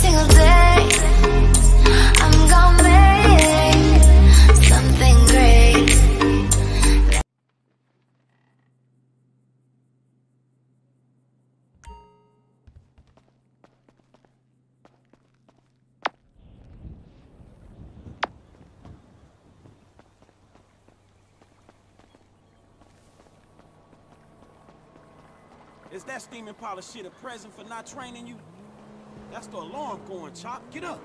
single day. I'm gonna make something great. Is that steaming pile of shit a present for not training you? That's the alarm going, Chop. Get up.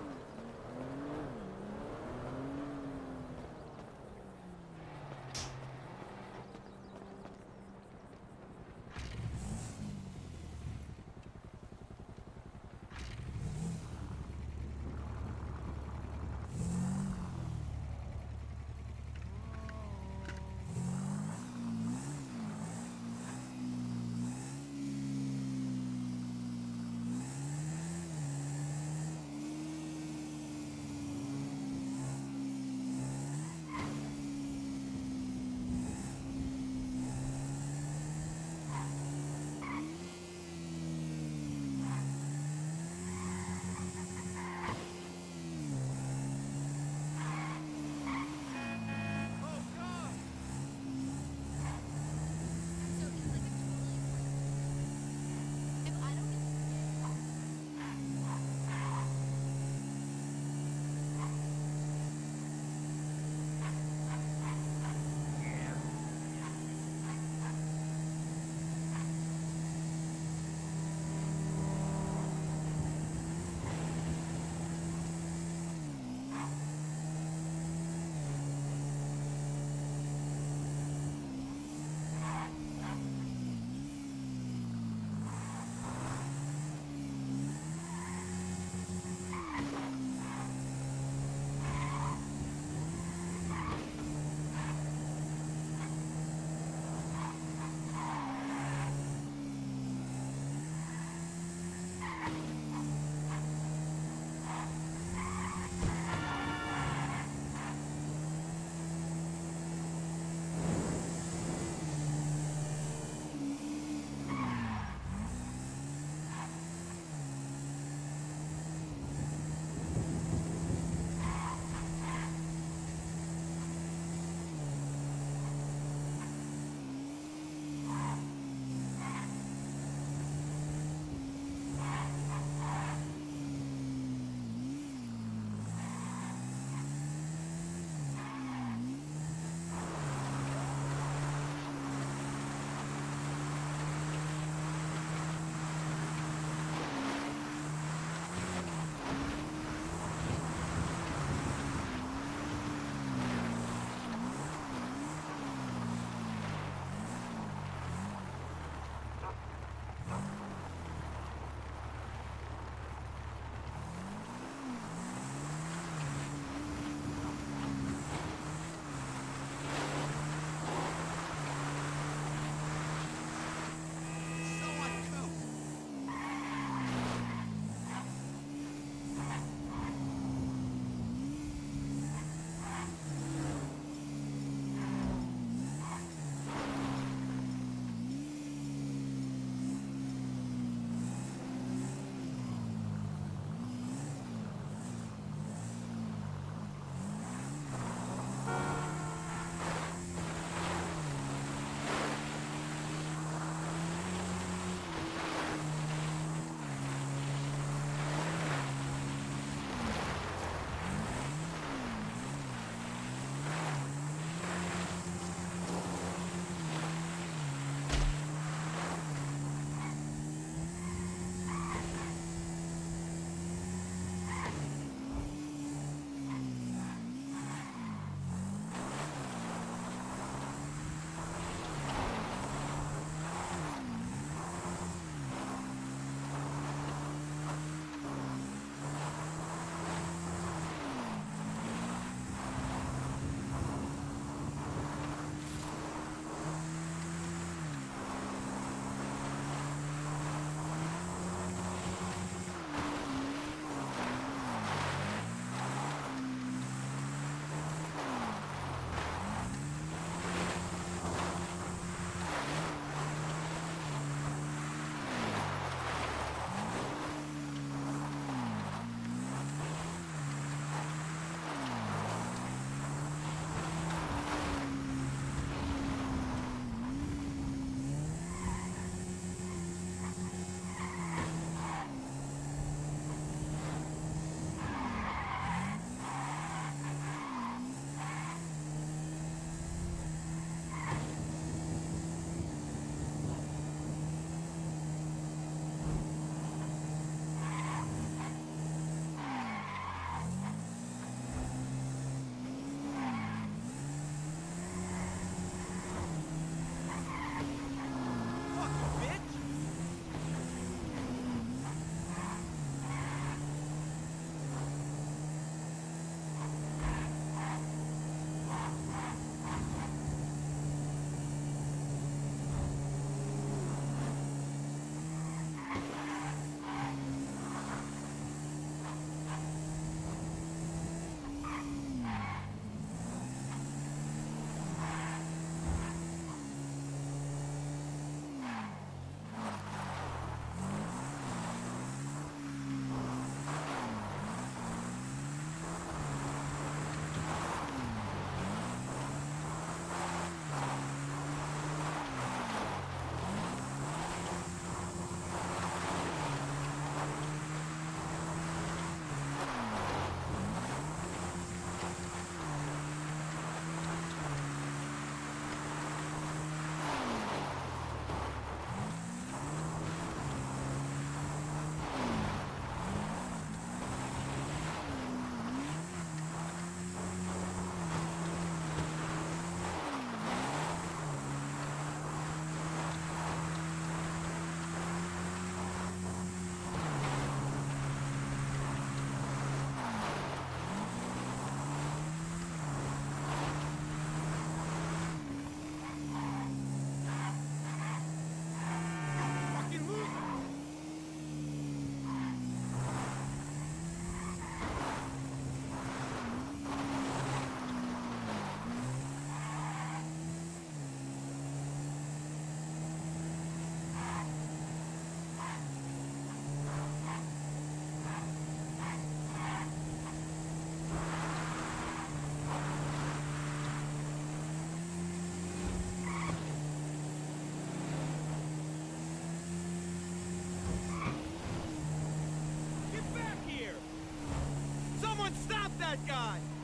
That guy!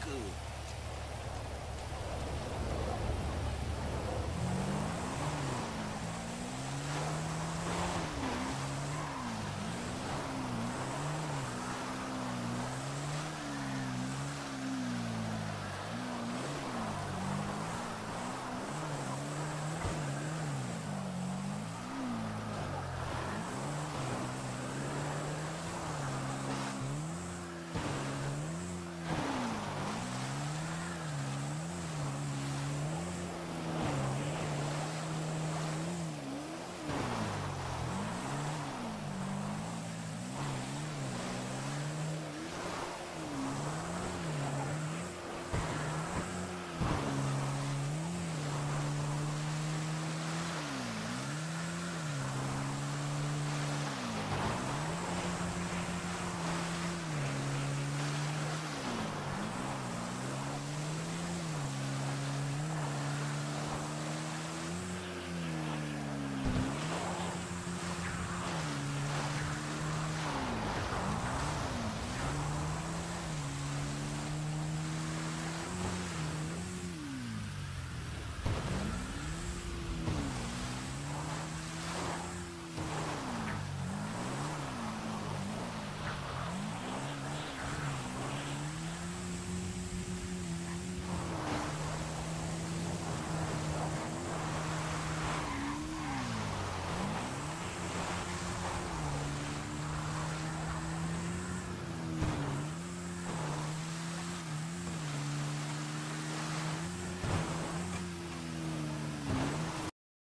Good.